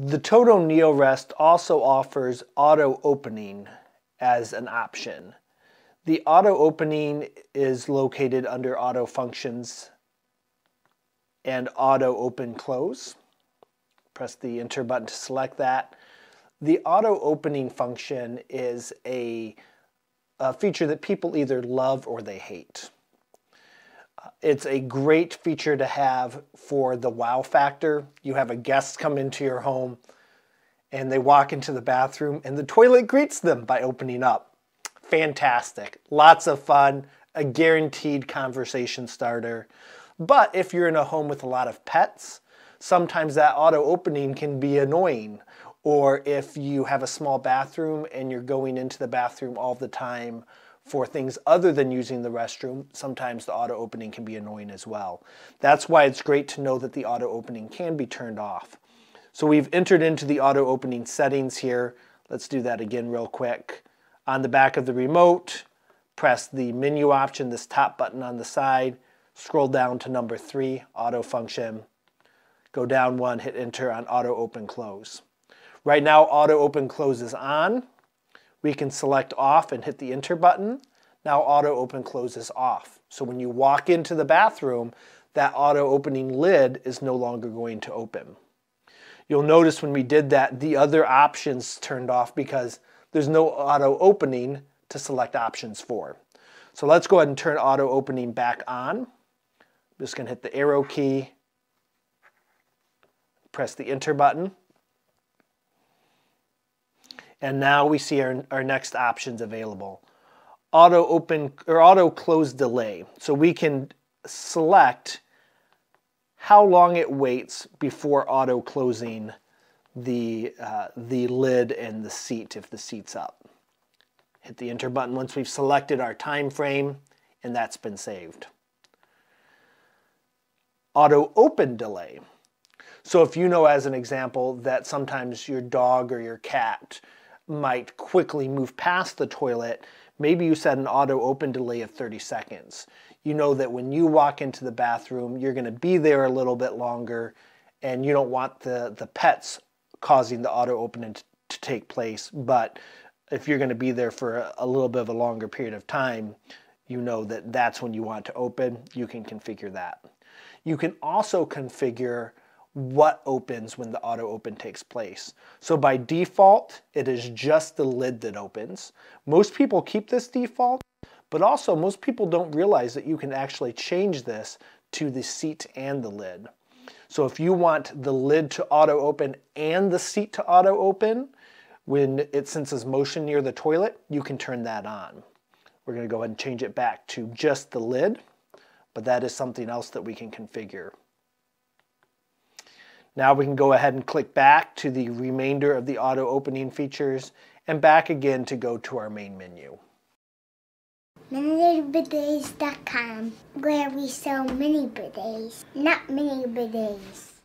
The Toto NeoRest also offers auto opening as an option. The auto opening is located under auto functions and auto open close. Press the enter button to select that. The auto opening function is a, a feature that people either love or they hate. It's a great feature to have for the wow factor. You have a guest come into your home and they walk into the bathroom and the toilet greets them by opening up. Fantastic. Lots of fun, a guaranteed conversation starter. But if you're in a home with a lot of pets, sometimes that auto opening can be annoying. Or if you have a small bathroom and you're going into the bathroom all the time for things other than using the restroom, sometimes the auto opening can be annoying as well. That's why it's great to know that the auto opening can be turned off. So we've entered into the auto opening settings here. Let's do that again real quick. On the back of the remote, press the menu option, this top button on the side, scroll down to number three, auto function. Go down one, hit enter on auto open close. Right now, auto open close is on. We can select off and hit the enter button. Now auto open closes off. So when you walk into the bathroom, that auto opening lid is no longer going to open. You'll notice when we did that, the other options turned off because there's no auto opening to select options for. So let's go ahead and turn auto opening back on. I'm just gonna hit the arrow key, press the enter button. And now we see our, our next options available. Auto open or auto close delay. So we can select how long it waits before auto closing the, uh, the lid and the seat if the seat's up. Hit the enter button once we've selected our time frame and that's been saved. Auto open delay. So if you know as an example that sometimes your dog or your cat might quickly move past the toilet, maybe you set an auto open delay of 30 seconds. You know that when you walk into the bathroom, you're going to be there a little bit longer and you don't want the, the pets causing the auto opening to, to take place. But if you're going to be there for a, a little bit of a longer period of time, you know that that's when you want to open. You can configure that. You can also configure what opens when the auto open takes place. So by default, it is just the lid that opens. Most people keep this default, but also most people don't realize that you can actually change this to the seat and the lid. So if you want the lid to auto open and the seat to auto open, when it senses motion near the toilet, you can turn that on. We're gonna go ahead and change it back to just the lid, but that is something else that we can configure. Now we can go ahead and click back to the remainder of the auto opening features and back again to go to our main menu. ManyBidets.com, where we sell many bidets, not mini bidets.